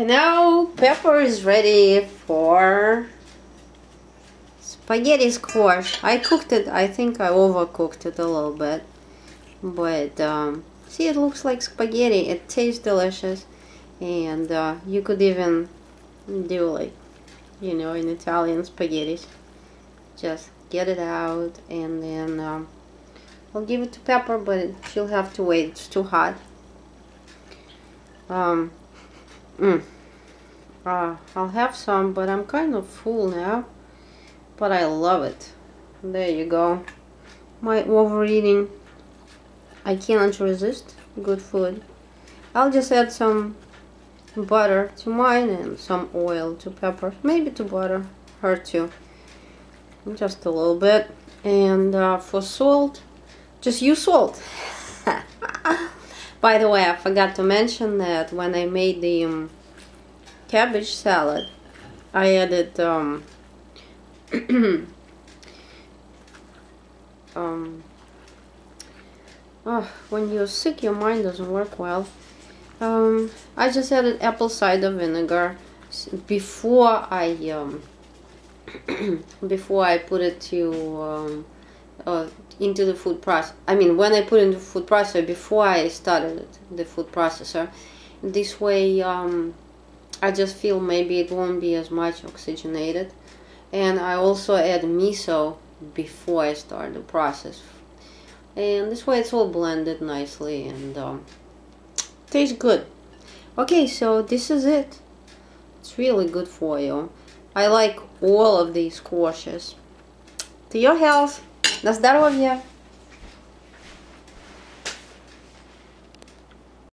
And now pepper is ready for spaghetti squash. I cooked it, I think I overcooked it a little bit. But um, see it looks like spaghetti. It tastes delicious. And uh, you could even do like, you know, in Italian spaghetti. Just get it out and then um, I'll give it to Pepper, but she'll have to wait. It's too hot. Um, mm. Uh, I'll have some, but I'm kind of full now. But I love it. There you go. My overeating. I cannot resist good food. I'll just add some butter to mine and some oil to Pepper. Maybe to butter. Her too. Just a little bit. And uh, for salt, just use salt. By the way, I forgot to mention that when I made the um, cabbage salad, I added um, um, oh, when you're sick, your mind doesn't work well. Um, I just added apple cider vinegar before I um, before I put it to um, uh, into the food process. I mean, when I put in the food processor before I started the food processor. This way, um, I just feel maybe it won't be as much oxygenated. And I also add miso before I start the process. And this way it's all blended nicely and um, tastes good. Okay, so this is it. It's really good for you. I like all of these squashes. To your health! На здоровье!